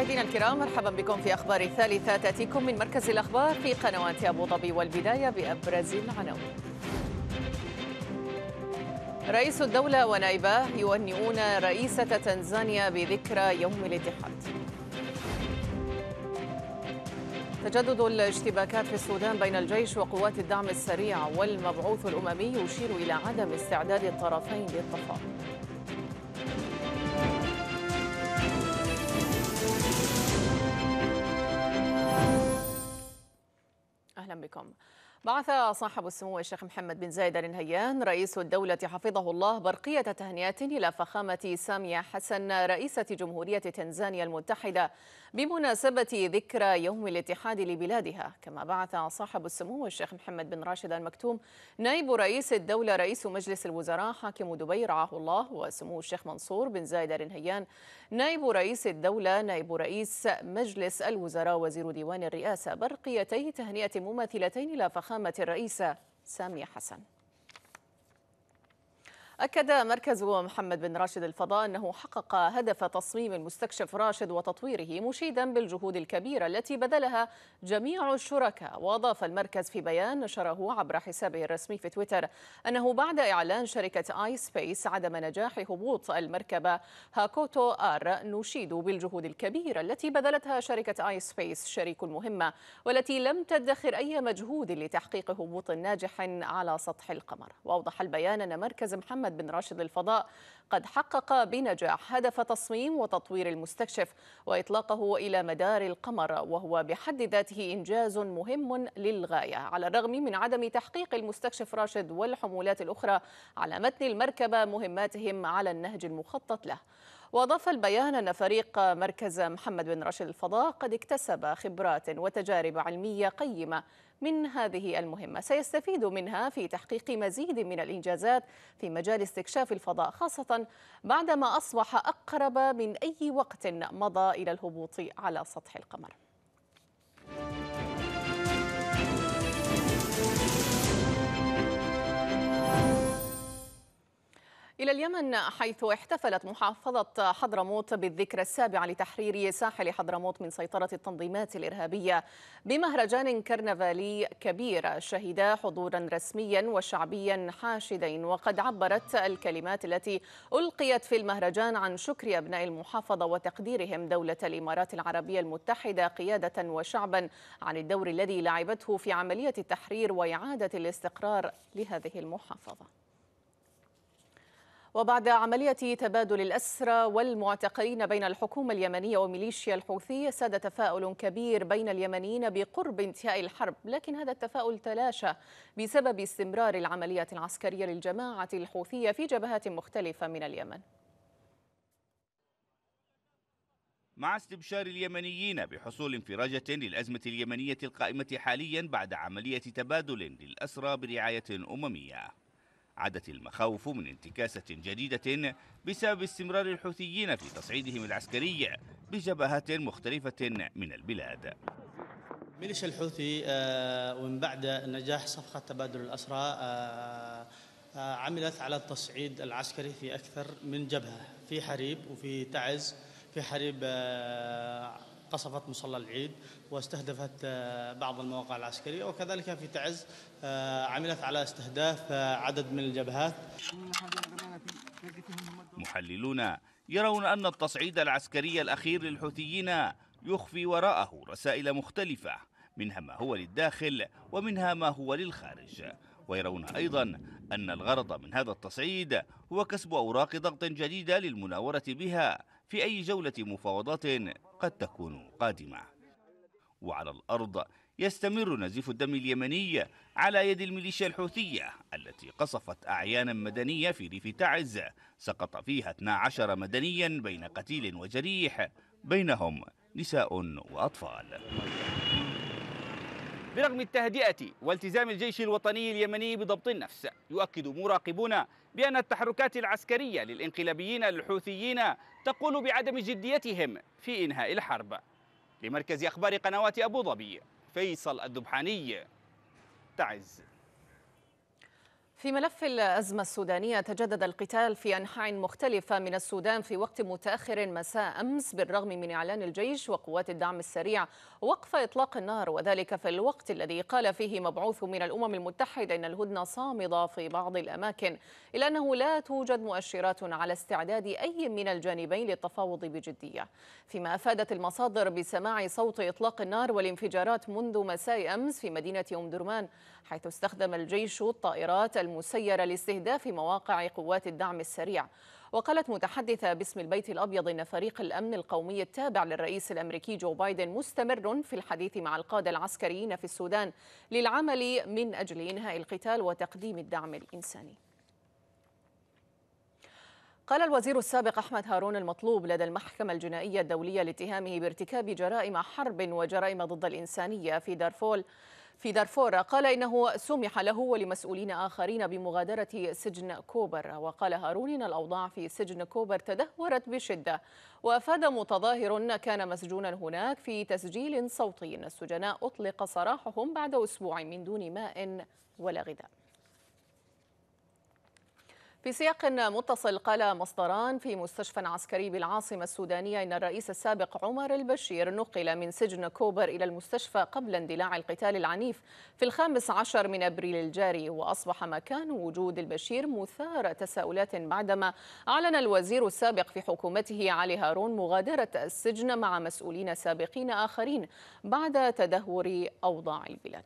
مشاهدينا الكرام مرحبا بكم في أخبار الثالثة تأتيكم من مركز الأخبار في قنوات أبو ظبي والبداية بأبرز العناوين. رئيس الدولة ونائباه يهنئون رئيسة تنزانيا بذكرى يوم الاتحاد. تجدد الاشتباكات في السودان بين الجيش وقوات الدعم السريع والمبعوث الأممي يشير إلى عدم استعداد الطرفين للتفاوض. أهلا بكم. بعث صاحب السمو الشيخ محمد بن زايد آل نهيان رئيس الدولة حفظه الله برقية تهنئة إلى فخامة سامية حسن رئيسة جمهورية تنزانيا المتحدة بمناسبة ذكرى يوم الاتحاد لبلادها. كما بعث صاحب السمو الشيخ محمد بن راشد المكتوم نائب رئيس الدولة رئيس مجلس الوزراء حاكم دبي رعاه الله وسمو الشيخ منصور بن زايد آل نهيان نائب رئيس الدولة نائب رئيس مجلس الوزراء وزير ديوان الرئاسة برقيتي تهنئة مماثلتين إلى فخامة الرئيسة سامية حسن. أكد مركز محمد بن راشد الفضاء أنه حقق هدف تصميم المستكشف راشد وتطويره مشيدا بالجهود الكبيرة التي بذلها جميع الشركاء. وأضاف المركز في بيان نشره عبر حسابه الرسمي في تويتر أنه بعد إعلان شركة آي سبيس عدم نجاح هبوط المركبة هاكوتو آر نشيد بالجهود الكبيرة التي بذلتها شركة آي سبيس شريك المهمة والتي لم تدخر أي مجهود لتحقيق هبوط ناجح على سطح القمر. وأوضح البيان أن مركز محمد محمد بن راشد للفضاء قد حقق بنجاح هدف تصميم وتطوير المستكشف وإطلاقه إلى مدار القمر وهو بحد ذاته إنجاز مهم للغاية على الرغم من عدم تحقيق المستكشف راشد والحمولات الأخرى على متن المركبة مهماتهم على النهج المخطط له. وأضاف البيان أن فريق مركز محمد بن راشد الفضاء قد اكتسب خبرات وتجارب علمية قيمة من هذه المهمة. سيستفيد منها في تحقيق مزيد من الإنجازات في مجال استكشاف الفضاء خاصة بعدما أصبح أقرب من أي وقت مضى إلى الهبوط على سطح القمر. إلى اليمن حيث احتفلت محافظة حضرموت بالذكرى السابعة لتحرير ساحل حضرموت من سيطرة التنظيمات الإرهابية بمهرجان كرنفالي كبير شهد حضورا رسميا وشعبيا حاشدين. وقد عبرت الكلمات التي ألقيت في المهرجان عن شكر أبناء المحافظة وتقديرهم دولة الإمارات العربية المتحدة قيادة وشعبا عن الدور الذي لعبته في عملية التحرير وإعادة الاستقرار لهذه المحافظة. وبعد عملية تبادل الأسرى والمعتقلين بين الحكومة اليمنية وميليشيا الحوثي ساد تفاؤل كبير بين اليمنيين بقرب انتهاء الحرب لكن هذا التفاؤل تلاشى بسبب استمرار العمليات العسكرية للجماعة الحوثية في جبهات مختلفة من اليمن. مع استبشار اليمنيين بحصول انفراجة للأزمة اليمنية القائمة حاليا بعد عملية تبادل للأسرى برعاية أممية. عادت المخاوف من انتكاسة جديدة بسبب استمرار الحوثيين في تصعيدهم العسكري بجبهات مختلفة من البلاد. ميليشيا الحوثي ومن بعد نجاح صفقة تبادل الأسرى عملت على التصعيد العسكري في أكثر من جبهة في حريب وفي تعز في حريب قصفت مصلى العيد واستهدفت بعض المواقع العسكرية وكذلك في تعز عملت على استهداف عدد من الجبهات. محللون يرون أن التصعيد العسكري الأخير للحوثيين يخفي وراءه رسائل مختلفة منها ما هو للداخل ومنها ما هو للخارج. ويرون أيضا أن الغرض من هذا التصعيد هو كسب أوراق ضغط جديدة للمناورة بها في أي جولة مفاوضات قد تكون قادمة. وعلى الأرض يستمر نزيف الدم اليمني على يد الميليشيا الحوثية التي قصفت أعيانا مدنية في ريف تعز. سقط فيها 12 مدنيا بين قتيل وجريح بينهم نساء وأطفال. برغم التهدئة والتزام الجيش الوطني اليمني بضبط النفس يؤكد مراقبون بأن التحركات العسكرية للانقلابيين الحوثيين تقول بعدم جديتهم في إنهاء الحرب. لمركز أخبار قنوات أبو ظبي فيصل الدبحاني تعز. في ملف الأزمة السودانية تجدد القتال في أنحاء مختلفة من السودان في وقت متأخر مساء أمس بالرغم من إعلان الجيش وقوات الدعم السريع وقف إطلاق النار. وذلك في الوقت الذي قال فيه مبعوث من الأمم المتحدة إن الهدنة صامدة في بعض الأماكن إلا أنه لا توجد مؤشرات على استعداد أي من الجانبين للتفاوض بجدية. فيما أفادت المصادر بسماع صوت إطلاق النار والانفجارات منذ مساء أمس في مدينة أم درمان حيث استخدم الجيش الطائرات المسيرة لاستهداف مواقع قوات الدعم السريع. وقالت متحدثة باسم البيت الأبيض إن فريق الأمن القومي التابع للرئيس الأمريكي جو بايدن مستمر في الحديث مع القادة العسكريين في السودان للعمل من أجل إنهاء القتال وتقديم الدعم الإنساني. قال الوزير السابق أحمد هارون المطلوب لدى المحكمة الجنائية الدولية لاتهامه بارتكاب جرائم حرب وجرائم ضد الإنسانية في دارفور. في دارفور قال إنه سمح له ولمسؤولين آخرين بمغادرة سجن كوبر. وقال هارون إن الأوضاع في سجن كوبر تدهورت بشدة. وأفاد متظاهر كان مسجونا هناك في تسجيل صوتي. أن السجناء أطلق سراحهم بعد أسبوع من دون ماء ولا غذاء في سياق متصل قال مصدران في مستشفى عسكري بالعاصمة السودانية إن الرئيس السابق عمر البشير نقل من سجن كوبر إلى المستشفى قبل اندلاع القتال العنيف في الخامس عشر من أبريل الجاري وأصبح مكان وجود البشير مثار تساؤلات بعدما أعلن الوزير السابق في حكومته علي هارون مغادرة السجن مع مسؤولين سابقين آخرين بعد تدهور أوضاع البلاد.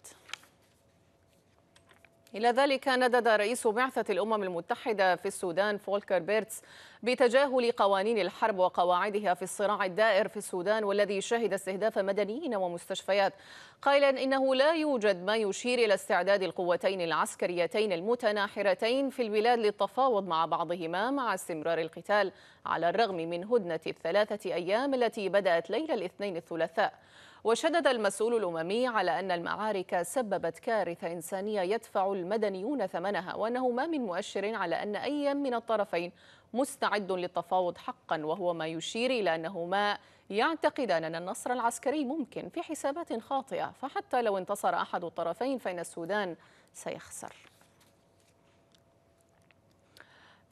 إلى ذلك ندد رئيس بعثة الأمم المتحدة في السودان فولكر بيرتس بتجاهل قوانين الحرب وقواعدها في الصراع الدائر في السودان والذي شهد استهداف مدنيين ومستشفيات. قائلا إنه لا يوجد ما يشير إلى استعداد القوتين العسكريتين المتناحرتين في البلاد للتفاوض مع بعضهما مع استمرار القتال على الرغم من هدنة الثلاثة أيام التي بدأت ليلة الاثنين الثلاثاء. وشدد المسؤول الأممي على أن المعارك سببت كارثة إنسانية يدفع المدنيون ثمنها وأنه ما من مؤشر على أن أي من الطرفين مستعد للتفاوض حقا وهو ما يشير إلى أنه ما يعتقدان أن النصر العسكري ممكن في حسابات خاطئة فحتى لو انتصر أحد الطرفين فإن السودان سيخسر.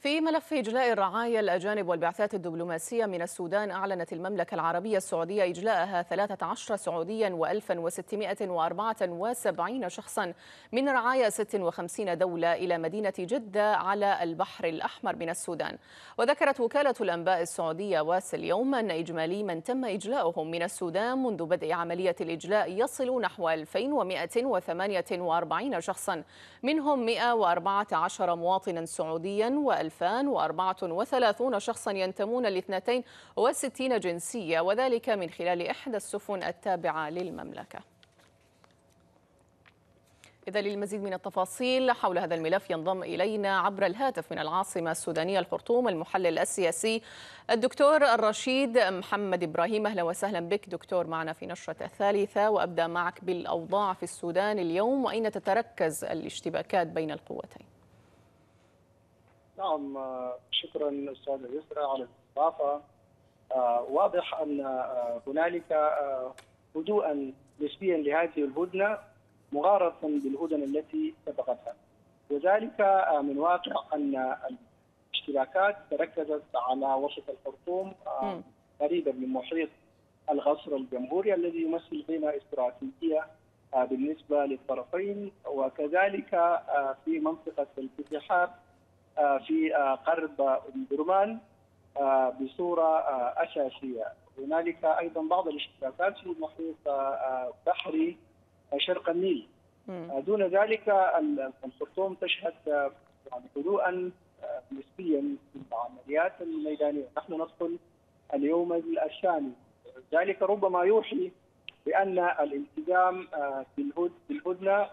في ملف إجلاء الرعايا الأجانب والبعثات الدبلوماسية من السودان أعلنت المملكة العربية السعودية إجلاءها 13 سعوديا و1674 شخصا من رعايا 56 دولة إلى مدينة جدة على البحر الأحمر من السودان. وذكرت وكالة الأنباء السعودية واس اليوم أن إجمالي من تم إجلاؤهم من السودان منذ بدء عملية الإجلاء يصل نحو 2148 شخصا منهم 114 مواطنا سعوديا و 2034 شخصا ينتمون ل 62 جنسية وذلك من خلال إحدى السفن التابعة للمملكة. إذا للمزيد من التفاصيل حول هذا الملف ينضم إلينا عبر الهاتف من العاصمة السودانية الخرطوم المحلل السياسي الدكتور الرشيد محمد إبراهيم. أهلا وسهلا بك دكتور معنا في نشرة الثالثة وأبدأ معك بالأوضاع في السودان اليوم وأين تتركز الاشتباكات بين القوتين؟ نعم شكرا أستاذ يسرى على الاستضافة. آه، واضح أن آه، هنالك آه، هدوءا نسبيا لهذه الهدنة مغارة بالهدن التي سبقتها. وذلك من واقع أن الاشتباكات تركزت على وسط الخرطوم قريبا من محيط القصر الجمهوري الذي يمثل قيمه استراتيجية بالنسبة للطرفين. وكذلك في منطقة الاتحاد آه، في آه، قرب ام درمان آه، بصورة أساسية. هنالك أيضا بعض الاشتباكات في المحيط بحري شرق النيل. دون ذلك الخرطوم تشهد يعني هدوءا نسبيا في العمليات الميدانية، نحن ندخل اليوم الثاني، ذلك ربما يوحي بأن الالتزام بالهدنة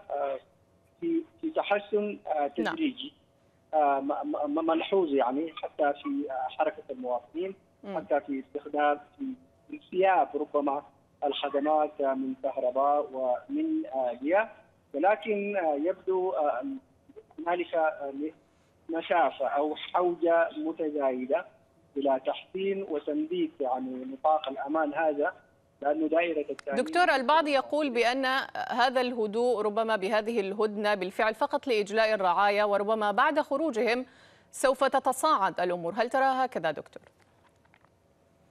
في في تحسن تدريجي. ملحوظ يعني حتى في حركة المواطنين حتى في استخدام في انسياب ربما الخدمات من كهرباء ومن مياه ولكن يبدو هنالك مسافه أو حوجة متزايدة إلى تحسين وتنظيف يعني نطاق الأمان هذا. لأنه دائرة التأمين. دكتور البعض يقول بأن هذا الهدوء ربما بهذه الهدنة بالفعل فقط لإجلاء الرعايا وربما بعد خروجهم سوف تتصاعد الأمور، هل ترى هكذا دكتور؟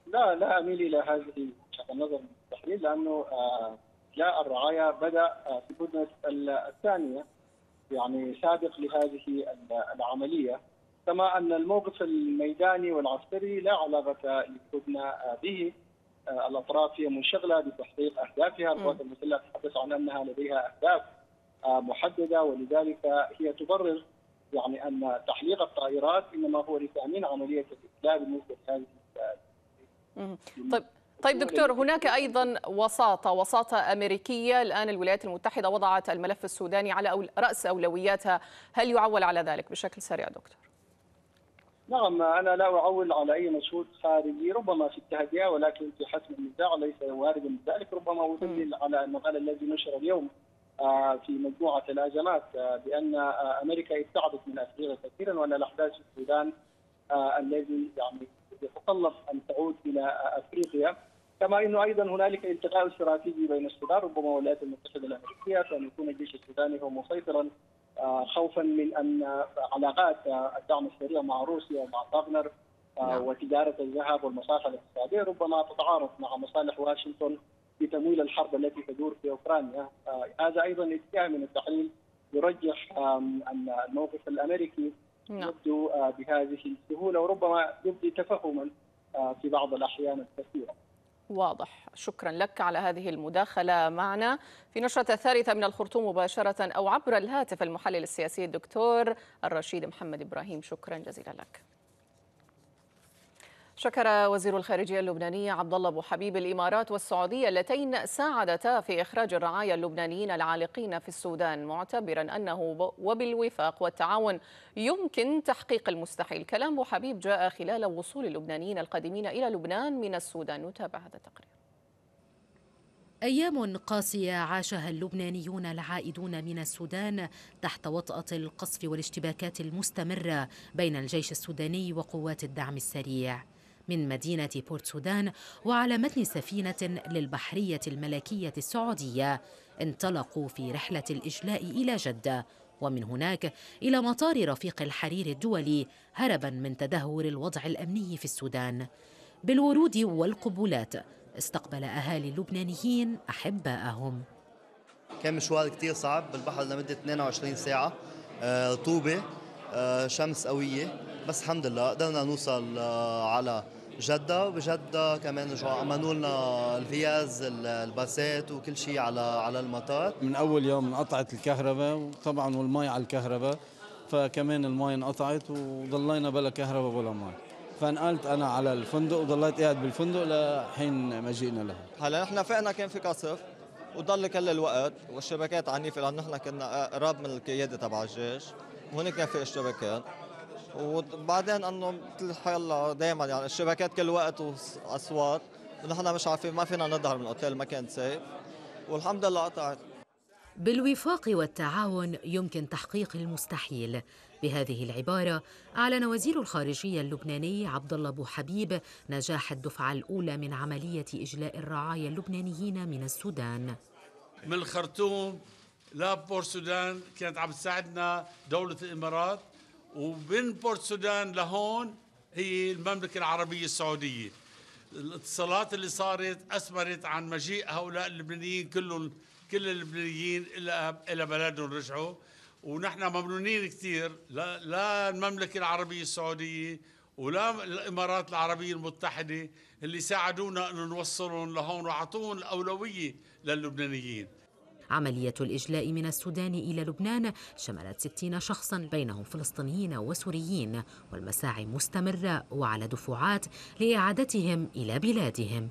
لا لا أميل إلى هذه وجهة النظر مستحيل لأنه جاء الرعايا بدأ في الهدنة الثانية يعني سابق لهذه العملية. كما أن الموقف الميداني والعسكري لا علاقة للهدنة به. الأطراف هي منشغلة بتحقيق أهدافها، القوات المسلحه تتحدث عن أنها لديها أهداف محددة ولذلك هي تبرر يعني أن تحليق الطائرات إنما هو لتأمين عملية الاطلاع بالنسبة لهذه طيب طيب دكتور هناك أيضا وساطة وساطة أمريكية. الآن الولايات المتحدة وضعت الملف السوداني على رأس أولوياتها. هل يعول على ذلك بشكل سريع دكتور؟ نعم أنا لا أعول على أي مجهود خارجي ربما في التهدئة ولكن في حسم النزاع ليس واردا من ذلك ربما ادلل على المقال الذي نشر اليوم في مجموعة الأزمات بأن أمريكا ابتعدت من افريقيا كثيرا وأن الأحداث في السودان الذي يعني يتطلب أن تعود إلى أفريقيا. كما إنه أيضا هنالك التقاء استراتيجي بين السودان ربما والولايات المتحدة الأمريكية فأن يكون الجيش السوداني هو مسيطرا خوفا من أن علاقات الدعم السريع مع روسيا ومع فاغنر وتجارة الذهب والمصالح الاقتصادية ربما تتعارض مع مصالح واشنطن في تمويل الحرب التي تدور في أوكرانيا. هذا أيضا اتجاه من التحليل يرجح أن الموقف الأمريكي يبدو بهذه السهولة وربما يبدي تفهما في بعض الأحيان الكثيرة. واضح. شكرا لك على هذه المداخلة معنا. في نشرة الثالثة من الخرطوم مباشرة أو عبر الهاتف المحلل السياسي الدكتور الرشيد محمد إبراهيم. شكرا جزيلا لك. شكر وزير الخارجية اللبناني عبد الله أبو حبيب الإمارات والسعودية اللتين ساعدتا في إخراج الرعايا اللبنانيين العالقين في السودان معتبرا أنه وبالوفاق والتعاون يمكن تحقيق المستحيل. كلام أبو حبيب جاء خلال وصول اللبنانيين القادمين إلى لبنان من السودان. نتابع هذا التقرير. أيام قاسية عاشها اللبنانيون العائدون من السودان تحت وطأة القصف والاشتباكات المستمرة بين الجيش السوداني وقوات الدعم السريع. من مدينة بورت سودان وعلى متن سفينة للبحرية الملكية السعودية. انطلقوا في رحلة الإجلاء إلى جدة ومن هناك إلى مطار رفيق الحرير الدولي هربا من تدهور الوضع الأمني في السودان. بالورود والقبولات استقبل أهالي اللبنانيين أحباءهم. كان مشوار كتير صعب بالبحر لمدة 22 ساعة. آه، طوبة آه، شمس قوية. بس الحمد لله قدرنا نوصل آه، على جدة وبجدة كمان رجعوا أمنوا لنا الفياز الباسات وكل شيء على على المطار. من أول يوم انقطعت الكهرباء وطبعا والمي على الكهرباء فكمان المي انقطعت وضلينا بلا كهرباء ولا مي فنقلت أنا على الفندق وضليت قاعد بالفندق لحين مجيئنا له هلا نحن فقنا كان في قصف وضل كل الوقت والشبكات عنيفة لأنه نحن كنا قراب من القيادة تبع الجيش. وهون كان في اشتباكات. وبعدين انه مثل الله دائما يعني الشبكات كل وقت وأصوات ونحن مش عارفين ما فينا نظهر من الاوتيل ما كان سيف والحمد لله قطعت. بالوفاق والتعاون يمكن تحقيق المستحيل. بهذه العبارة أعلن وزير الخارجية اللبناني عبد الله أبو حبيب نجاح الدفعة الأولى من عملية إجلاء الرعايا اللبنانيين من السودان. من الخرطوم لبورت سودان كانت عم تساعدنا دولة الإمارات. وبين بورت سودان لهون هي المملكة العربية السعودية. الاتصالات اللي صارت أثمرت عن مجيء هؤلاء اللبنانيين كلهم كل اللبنانيين إلى إلى بلدهم رجعوا. ونحن ممنونين كثير لا المملكة العربية السعودية ولا الإمارات العربية المتحدة اللي ساعدونا أن نوصلهم لهون وأعطوهم الأولوية للبنانيين. عملية الإجلاء من السودان إلى لبنان شملت 60 شخصا بينهم فلسطينيين وسوريين والمساعي مستمرة وعلى دفعات لإعادتهم إلى بلادهم.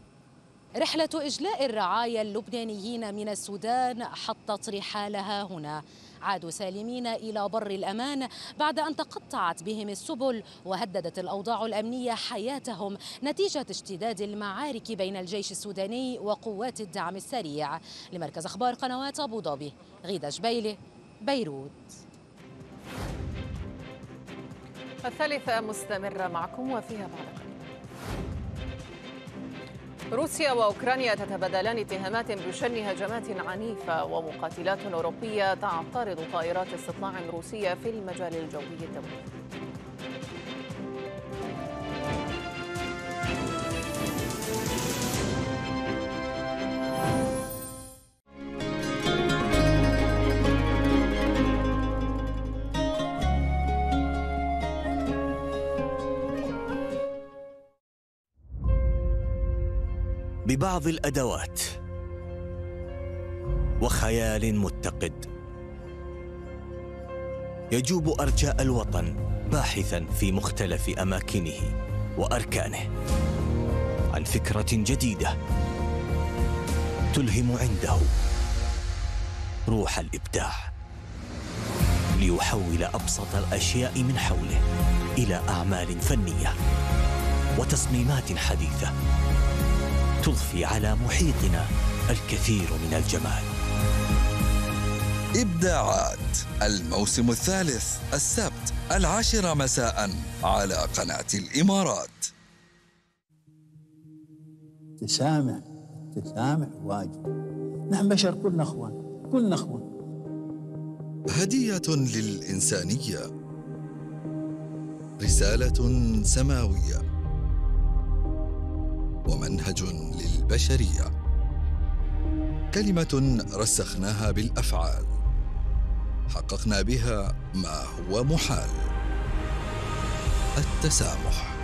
رحلة إجلاء الرعايا اللبنانيين من السودان حطت رحالها هنا. عادوا سالمين إلى بر الأمان بعد أن تقطعت بهم السبل وهددت الأوضاع الأمنية حياتهم نتيجة اشتداد المعارك بين الجيش السوداني وقوات الدعم السريع. لمركز أخبار قنوات أبو ظبي غيدة جبيلة بيروت. الثالثة مستمرة معكم وفيها قليل روسيا وأوكرانيا تتبادلان اتهامات بشن هجمات عنيفة ومقاتلات أوروبية تعترض طائرات استطلاع روسية في المجال الجوي الدولي. ببعض الأدوات. وخيال متقد. يجوب أرجاء الوطن باحثا في مختلف أماكنه وأركانه. عن فكرة جديدة تلهم عنده روح الإبداع. ليحول أبسط الأشياء من حوله إلى أعمال فنية وتصميمات حديثة. تضفي على محيطنا الكثير من الجمال. إبداعات الموسم الثالث السبت العاشرة مساء على قناة الإمارات. تسامح تسامح واجب نحن بشر كلنا إخوان كلنا إخوان. هدية للإنسانية. رسالة سماوية. ومنهج للبشرية. كلمة رسخناها بالأفعال. حققنا بها ما هو محال. التسامح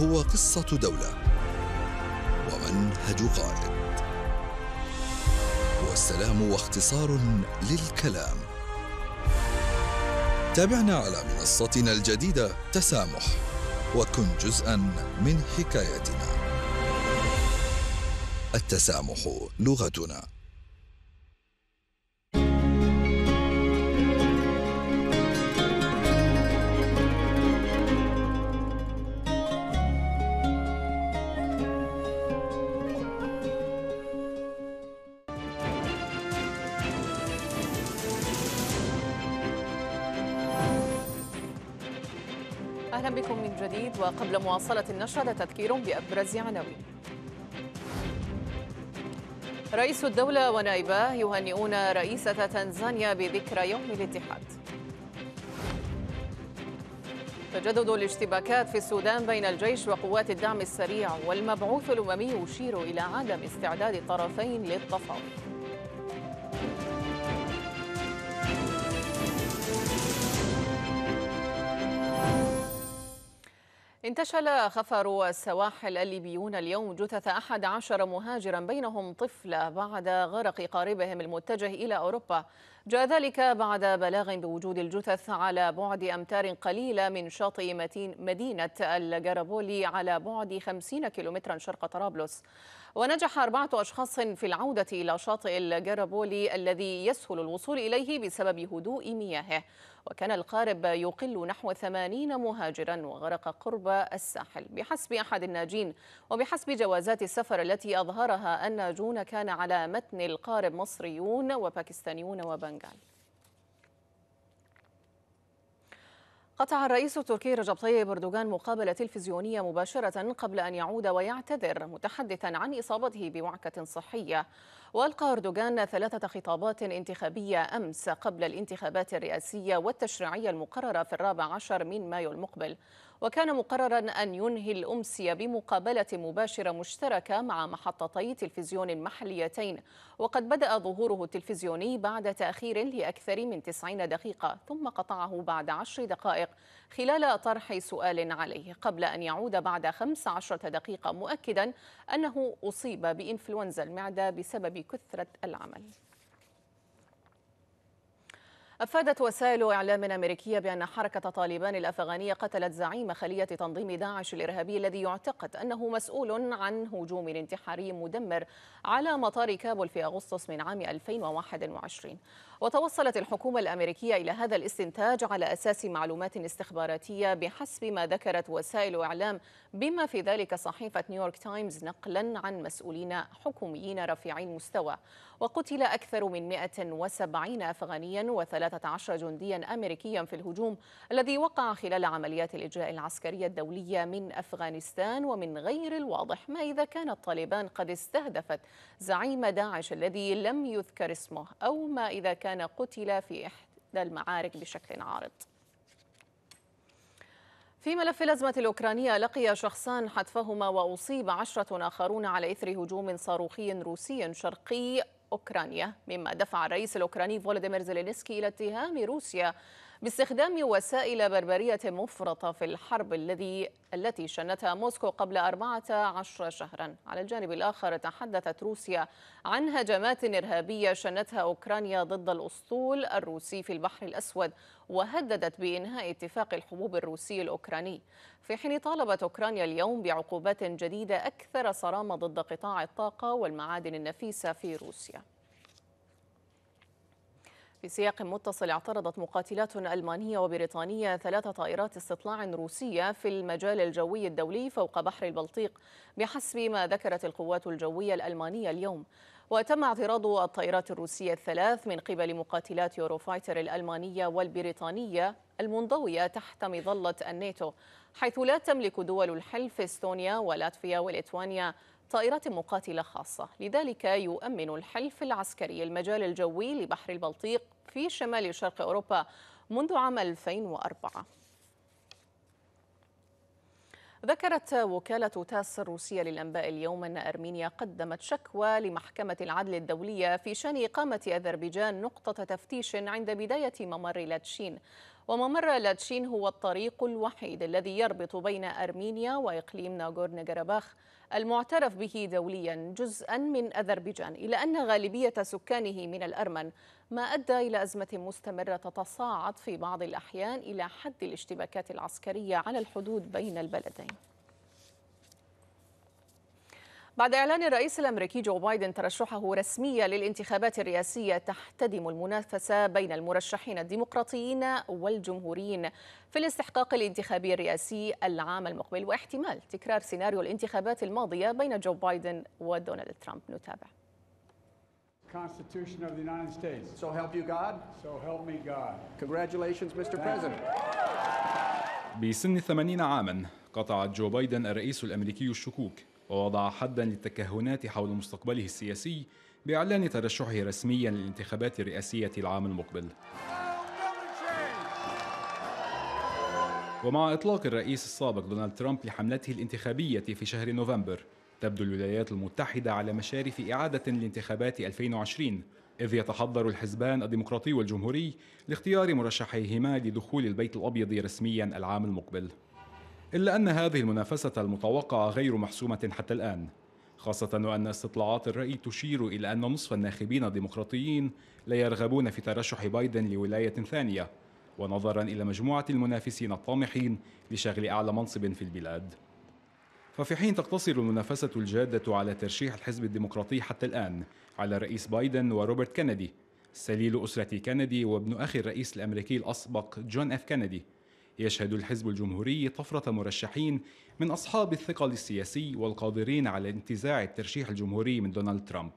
هو قصة دولة. ومنهج قائد. والسلام واختصار للكلام. تابعنا على منصتنا الجديدة تسامح. وكن جزءا من حكايتنا التسامح لغتنا. جديد وقبل مواصلة النشرة تذكير بأبرز عناوين. رئيس الدولة ونائباه يهنئون رئيسة تنزانيا بذكرى يوم الاتحاد. تجدد الاشتباكات في السودان بين الجيش وقوات الدعم السريع والمبعوث الأممي يشير إلى عدم استعداد الطرفين للتفاوض. انتشل خفر السواحل الليبيون اليوم جثث أحد عشر مهاجرا بينهم طفلة بعد غرق قاربهم المتجه إلى أوروبا. جاء ذلك بعد بلاغ بوجود الجثث على بعد أمتار قليلة من شاطئ مدينة الجرابولي على بعد 50 كيلومترا شرق طرابلس. ونجح أربعة أشخاص في العودة إلى شاطئ الجرابولي الذي يسهل الوصول إليه بسبب هدوء مياهه. وكان القارب يقل نحو 80 مهاجرا وغرق قرب الساحل. بحسب أحد الناجين وبحسب جوازات السفر التي أظهرها الناجون كان على متن القارب مصريون وباكستانيون وبنغال. قطع الرئيس التركي رجب طيب أردوغان مقابلة تلفزيونية مباشرة قبل أن يعود ويعتذر متحدثا عن إصابته بوعكة صحية. وألقى أردوغان ثلاثة خطابات انتخابية أمس قبل الانتخابات الرئاسية والتشريعية المقررة في الرابع عشر من مايو المقبل. وكان مقررا أن ينهي الأمسية بمقابلة مباشرة مشتركة مع محطتي تلفزيون محليتين وقد بدأ ظهوره التلفزيوني بعد تأخير لأكثر من 90 دقيقة ثم قطعه بعد عشر دقائق خلال طرح سؤال عليه قبل أن يعود بعد 15 دقيقة مؤكدا أنه أصيب بإنفلونزا المعدة بسبب كثرة العمل. أفادت وسائل إعلام أمريكية بأن حركة طالبان الأفغانية قتلت زعيم خلية تنظيم داعش الإرهابي الذي يعتقد أنه مسؤول عن هجوم انتحاري مدمر على مطار كابول في أغسطس من عام 2021 وتوصلت الحكومة الأمريكية إلى هذا الاستنتاج على أساس معلومات استخباراتية بحسب ما ذكرت وسائل إعلام بما في ذلك صحيفة نيويورك تايمز نقلا عن مسؤولين حكوميين رفيعي المستوى. وقتل أكثر من 170 أفغانيا 13 جنديا أمريكيا في الهجوم الذي وقع خلال عمليات الإجلاء العسكرية الدولية من أفغانستان ومن غير الواضح ما إذا كانت طالبان قد استهدفت زعيم داعش الذي لم يذكر اسمه أو ما إذا كان قتل في إحدى المعارك بشكل عارض. في ملف الأزمة الأوكرانية لقي شخصان حتفهما وأصيب عشرة آخرون على إثر هجوم صاروخي روسي شرقي أوكرانيا مما دفع الرئيس الأوكراني فولوديمير زيلينسكي إلى اتهام روسيا باستخدام وسائل بربرية مفرطة في الحرب الذي التي شنتها موسكو قبل 14 شهرا. على الجانب الآخر تحدثت روسيا عن هجمات إرهابية شنتها أوكرانيا ضد الأسطول الروسي في البحر الأسود وهددت بإنهاء اتفاق الحبوب الروسي الأوكراني. في حين طالبت أوكرانيا اليوم بعقوبات جديدة أكثر صرامة ضد قطاع الطاقة والمعادن النفيسة في روسيا. في سياق متصل اعترضت مقاتلات ألمانية وبريطانية ثلاث طائرات استطلاع روسية في المجال الجوي الدولي فوق بحر البلطيق بحسب ما ذكرت القوات الجوية الألمانية اليوم. وتم اعتراض الطائرات الروسية الثلاث من قبل مقاتلات يوروفايتر الألمانية والبريطانية المنضوية تحت مظلة الناتو حيث لا تملك دول الحلف إستونيا ولاتفيا وليتوانيا طائرات مقاتلة خاصة. لذلك يؤمن الحلف العسكري المجال الجوي لبحر البلطيق في شمال شرق أوروبا منذ عام 2004 ذكرت وكالة تاس الروسية للأنباء اليوم أن أرمينيا قدمت شكوى لمحكمة العدل الدولية في شأن إقامة أذربيجان نقطة تفتيش عند بداية ممر لاتشين. وممر لاتشين هو الطريق الوحيد الذي يربط بين أرمينيا وإقليم ناغورن كاراباخ المعترف به دوليا جزءا من أذربيجان إلى أن غالبية سكانه من الأرمن ما أدى إلى أزمة مستمرة تتصاعد في بعض الأحيان إلى حد الاشتباكات العسكرية على الحدود بين البلدين. بعد إعلان الرئيس الأمريكي جو بايدن ترشحه رسميا للانتخابات الرئاسية تحتدم المنافسة بين المرشحين الديمقراطيين والجمهوريين في الاستحقاق الانتخابي الرئاسي العام المقبل واحتمال تكرار سيناريو الانتخابات الماضية بين جو بايدن ودونالد ترامب نتابع Constitution of the United States. So help you God? So help me God. Congratulations, Mr. President. بسن 80 عاما قطع جو بايدن الرئيس الأمريكي الشكوك ووضع حدا للتكهنات حول مستقبله السياسي بإعلان ترشحه رسميا للانتخابات الرئاسية العام المقبل. ومع إطلاق الرئيس السابق دونالد ترامب لحملته الانتخابية في شهر نوفمبر تبدو الولايات المتحدة على مشارف إعادة لانتخابات 2020 إذ يتحضر الحزبان الديمقراطي والجمهوري لاختيار مرشحيهما لدخول البيت الأبيض رسميا العام المقبل. إلا أن هذه المنافسة المتوقعة غير محسومة حتى الآن خاصة وأن استطلاعات الرأي تشير إلى أن نصف الناخبين الديمقراطيين لا يرغبون في ترشح بايدن لولاية ثانية ونظرا إلى مجموعة المنافسين الطامحين لشغل أعلى منصب في البلاد. ففي حين تقتصر المنافسة الجادة على ترشيح الحزب الديمقراطي حتى الآن على الرئيس بايدن وروبرت كينيدي سليل أسرة كينيدي وابن أخي الرئيس الأمريكي الأسبق جون إف كينيدي يشهد الحزب الجمهوري طفرة مرشحين من أصحاب الثقل السياسي والقادرين على انتزاع الترشيح الجمهوري من دونالد ترامب.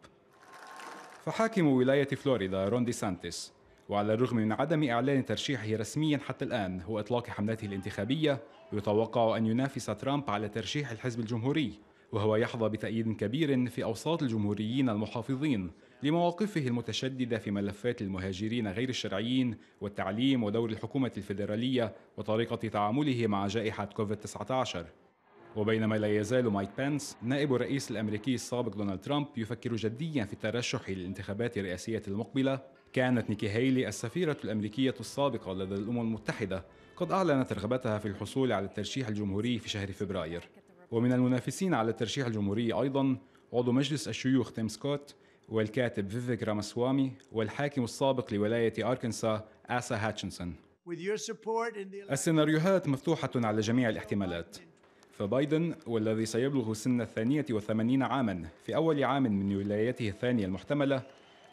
فحاكم ولاية فلوريدا رون دي سانتيس وعلى الرغم من عدم إعلان ترشيحه رسميا حتى الآن وإطلاق حملته الانتخابية يتوقع أن ينافس ترامب على ترشيح الحزب الجمهوري وهو يحظى بتأييد كبير في أوساط الجمهوريين المحافظين لمواقفه المتشددة في ملفات المهاجرين غير الشرعيين والتعليم ودور الحكومة الفيدرالية وطريقة تعامله مع جائحة كوفيد-19 وبينما لا يزال مايك بنس نائب الرئيس الأمريكي السابق دونالد ترامب يفكر جديا في الترشح للانتخابات الرئاسية المقبلة. كانت نيكي هيلي السفيرة الأمريكية السابقة لدى الأمم المتحدة قد أعلنت رغبتها في الحصول على الترشيح الجمهوري في شهر فبراير. ومن المنافسين على الترشيح الجمهوري أيضا عضو مجلس الشيوخ تيم سكوت والكاتب فيفيك رامسوامي والحاكم السابق لولاية أركنسا آسا هاتشنسون. السيناريوهات مفتوحة على جميع الاحتمالات. فبايدن والذي سيبلغ سن الثانية والثمانين عاما في أول عام من ولايته الثانية المحتملة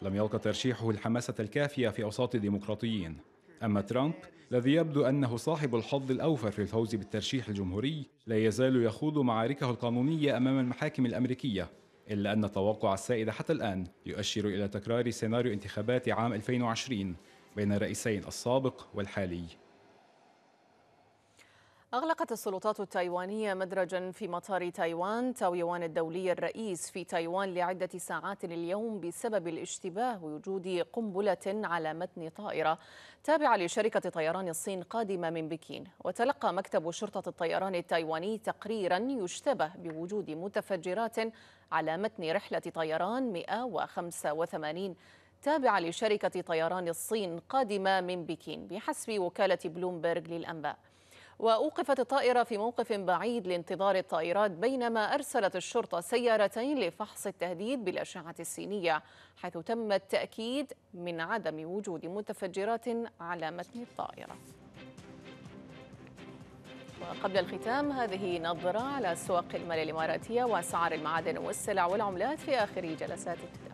لم يلقى ترشيحه الحماسة الكافية في أوساط الديمقراطيين. أما ترامب الذي يبدو أنه صاحب الحظ الأوفر في الفوز بالترشيح الجمهوري لا يزال يخوض معاركه القانونية أمام المحاكم الأمريكية. إلا أن التوقع السائد حتى الآن يؤشر إلى تكرار سيناريو انتخابات عام 2020 بين الرئيسين السابق والحالي. أغلقت السلطات التايوانية مدرجا في مطار تايوان. تاويوان الدولي الرئيس في تايوان لعدة ساعات اليوم بسبب الاشتباه بوجود قنبلة على متن طائرة. تابعة لشركة طيران الصين قادمة من بكين. وتلقى مكتب شرطة الطيران التايواني تقريرا يشتبه بوجود متفجرات على متن رحلة طيران 185 تابعة لشركة طيران الصين قادمة من بكين بحسب وكالة بلومبرغ للأنباء. وأوقفت الطائرة في موقف بعيد لانتظار الطائرات بينما أرسلت الشرطة سيارتين لفحص التهديد بالأشعة السينية حيث تم التأكيد من عدم وجود متفجرات على متن الطائرة. وقبل الختام هذه نظرة على سوق المال الإماراتية وأسعار المعادن والسلع والعملات في آخر جلسات التداول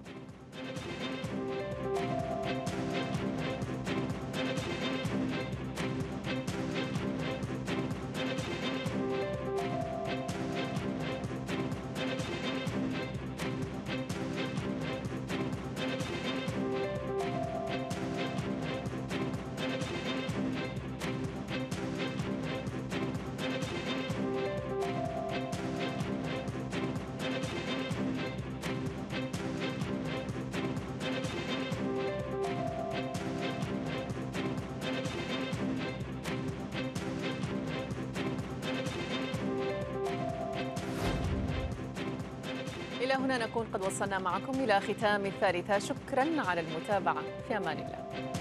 إلى هنا نكون قد وصلنا معكم إلى ختام الثالثة. شكرا على المتابعة. في أمان الله.